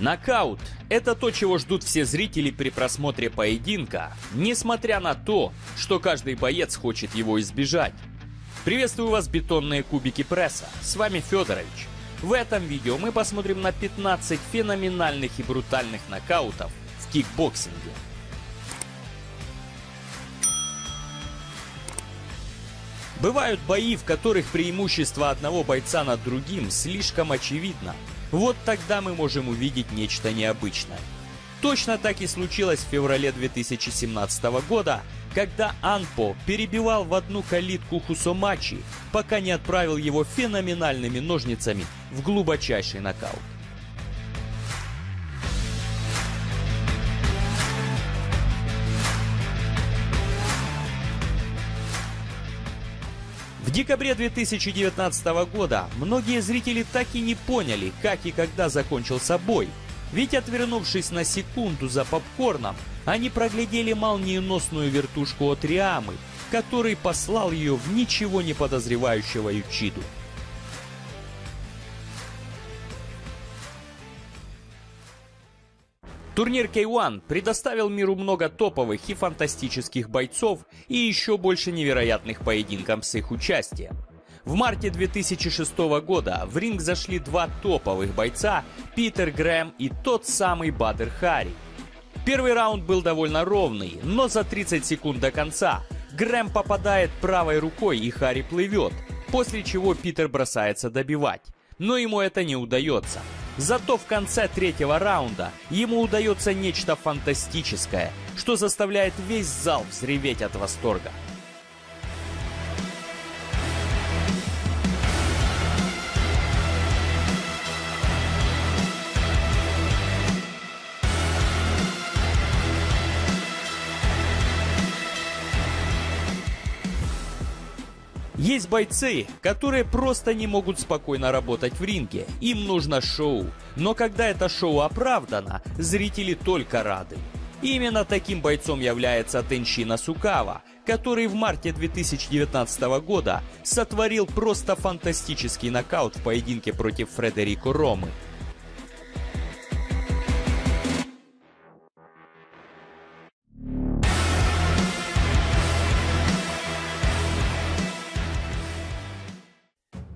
Нокаут – это то, чего ждут все зрители при просмотре поединка, несмотря на то, что каждый боец хочет его избежать. Приветствую вас, бетонные кубики пресса. С вами Федорович. В этом видео мы посмотрим на 15 феноменальных и брутальных нокаутов в кикбоксинге. Бывают бои, в которых преимущество одного бойца над другим слишком очевидно – вот тогда мы можем увидеть нечто необычное. Точно так и случилось в феврале 2017 года, когда Анпо перебивал в одну калитку Хусомачи, пока не отправил его феноменальными ножницами в глубочайший нокаут. В декабре 2019 года многие зрители так и не поняли, как и когда закончился бой. Ведь отвернувшись на секунду за попкорном, они проглядели молниеносную вертушку от Риамы, который послал ее в ничего не подозревающего Ючиду. Турнир K1 предоставил миру много топовых и фантастических бойцов и еще больше невероятных поединков с их участием. В марте 2006 года в ринг зашли два топовых бойца Питер Грэм и тот самый Бадер Харри. Первый раунд был довольно ровный, но за 30 секунд до конца Грэм попадает правой рукой и Харри плывет, после чего Питер бросается добивать. Но ему это не удается. Зато в конце третьего раунда ему удается нечто фантастическое, что заставляет весь зал взреветь от восторга. Есть бойцы, которые просто не могут спокойно работать в ринге. Им нужно шоу. Но когда это шоу оправдано, зрители только рады. Именно таким бойцом является Теншина Сукава, который в марте 2019 года сотворил просто фантастический нокаут в поединке против Фредерико Ромы.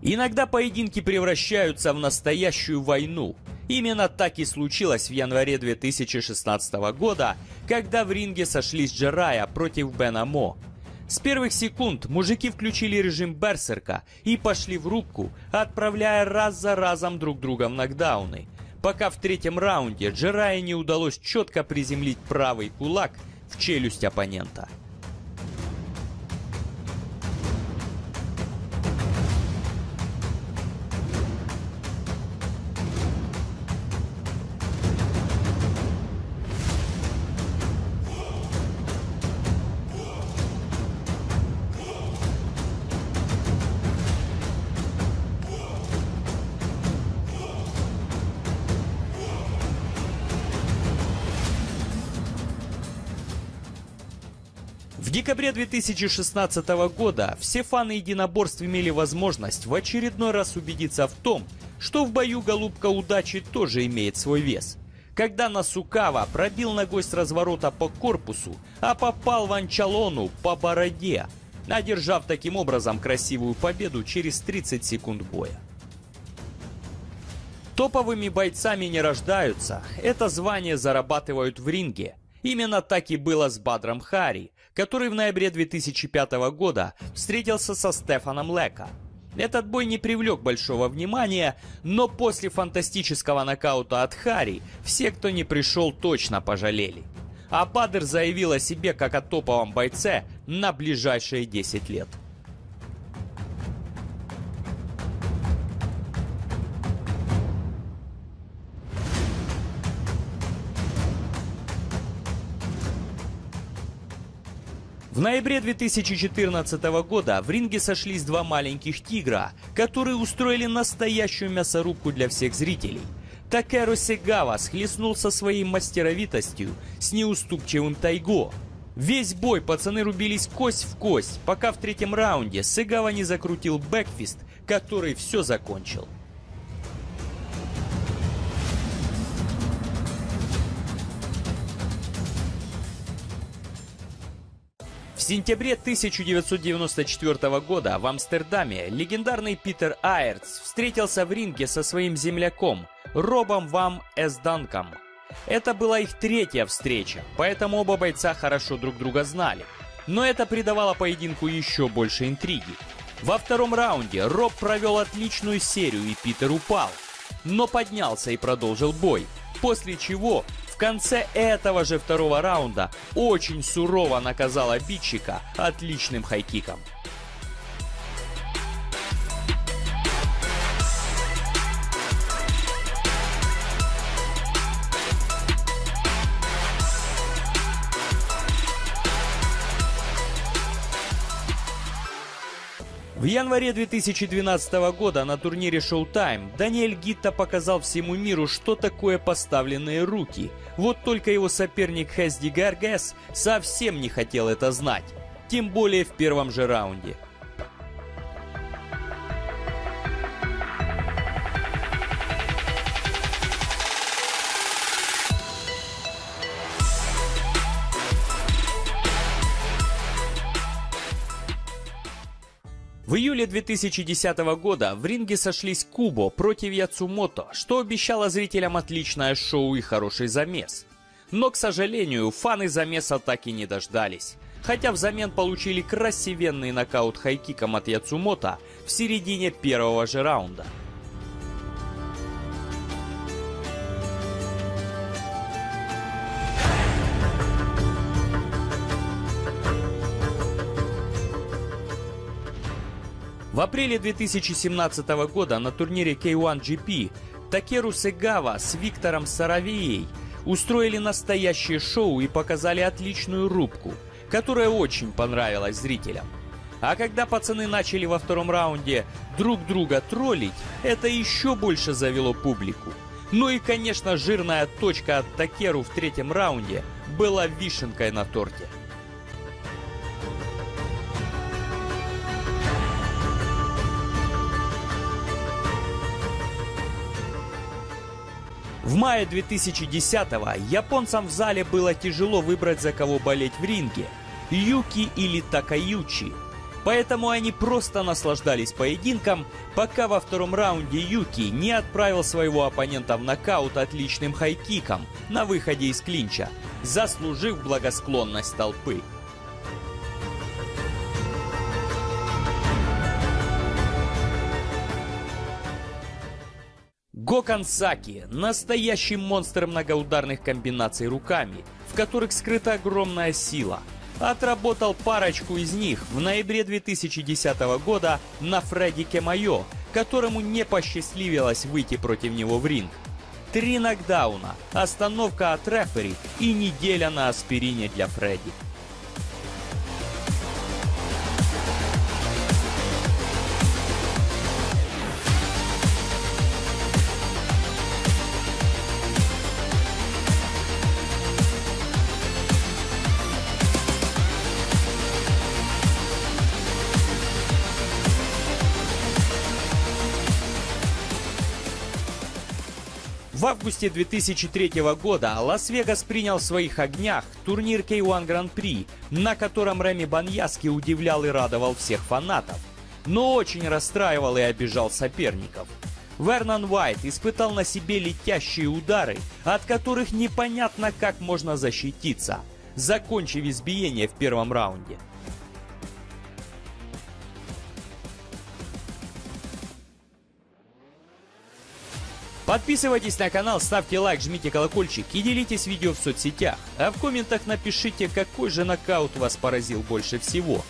Иногда поединки превращаются в настоящую войну. Именно так и случилось в январе 2016 года, когда в ринге сошлись Джарая против Бена Мо. С первых секунд мужики включили режим берсерка и пошли в рубку, отправляя раз за разом друг друга в нокдауны. Пока в третьем раунде Джерая не удалось четко приземлить правый кулак в челюсть оппонента. Декабре 2016 года все фаны единоборств имели возможность в очередной раз убедиться в том, что в бою голубка удачи тоже имеет свой вес. Когда Насукава пробил ногой с разворота по корпусу, а попал в Анчалону по бороде, одержав таким образом красивую победу через 30 секунд боя. Топовыми бойцами не рождаются, это звание зарабатывают в ринге. Именно так и было с Бадром Хари, который в ноябре 2005 года встретился со Стефаном Лека. Этот бой не привлек большого внимания, но после фантастического нокаута от Хари все, кто не пришел, точно пожалели. А Бадр заявил о себе как о топовом бойце на ближайшие 10 лет. В ноябре 2014 года в ринге сошлись два маленьких тигра, которые устроили настоящую мясорубку для всех зрителей. Такеро Сегава схлестнулся своей мастеровитостью с неуступчивым Тайго. Весь бой пацаны рубились кость в кость, пока в третьем раунде Сегава не закрутил бэкфист, который все закончил. Сентябре 1994 года в Амстердаме легендарный Питер Айртс встретился в ринге со своим земляком Робом Вам Эсданком. Это была их третья встреча, поэтому оба бойца хорошо друг друга знали. Но это придавало поединку еще больше интриги. Во втором раунде Роб провел отличную серию и Питер упал, но поднялся и продолжил бой, после чего в конце этого же второго раунда очень сурово наказал обидчика отличным хайкиком. В январе 2012 года на турнире Showtime Даниэль Гитта показал всему миру, что такое поставленные руки. Вот только его соперник Хесди Гаргес совсем не хотел это знать. Тем более в первом же раунде. В июле 2010 года в ринге сошлись Кубо против Яцумото, что обещало зрителям отличное шоу и хороший замес. Но, к сожалению, фаны замеса так и не дождались. Хотя взамен получили красивенный нокаут хайкиком от Яцумото в середине первого же раунда – В апреле 2017 года на турнире K1 GP Такеру Сегава с Виктором Саравией устроили настоящее шоу и показали отличную рубку, которая очень понравилась зрителям. А когда пацаны начали во втором раунде друг друга троллить, это еще больше завело публику. Ну и, конечно, жирная точка от Такеру в третьем раунде была вишенкой на торте. В мае 2010-го японцам в зале было тяжело выбрать за кого болеть в ринге – Юки или Такаючи. Поэтому они просто наслаждались поединком, пока во втором раунде Юки не отправил своего оппонента в нокаут отличным хайкиком на выходе из клинча, заслужив благосклонность толпы. Гокан Саки – настоящий монстр многоударных комбинаций руками, в которых скрыта огромная сила. Отработал парочку из них в ноябре 2010 года на Фредди Кемайо, которому не посчастливилось выйти против него в ринг. Три нокдауна, остановка от рефери и неделя на аспирине для Фредди. В августе 2003 года Лас-Вегас принял в своих огнях турнир K1 Гран-при, на котором Реми Баньяски удивлял и радовал всех фанатов, но очень расстраивал и обижал соперников. Вернон Уайт испытал на себе летящие удары, от которых непонятно как можно защититься, закончив избиение в первом раунде. Подписывайтесь на канал, ставьте лайк, жмите колокольчик и делитесь видео в соцсетях. А в комментах напишите, какой же нокаут вас поразил больше всего.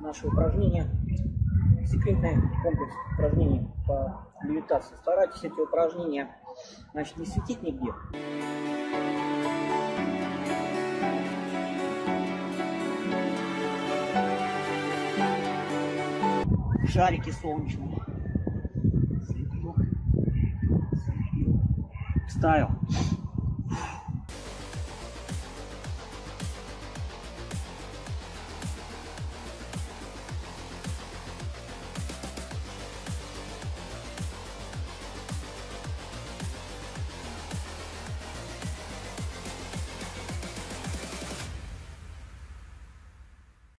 Наше упражнение, секретный комплекс упражнений по левитации. Старайтесь эти упражнения значит, не светить нигде. Шарики солнечные. Слепил. Вставил.